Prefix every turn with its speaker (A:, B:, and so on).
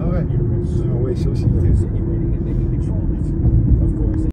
A: ok 那我也休息一下。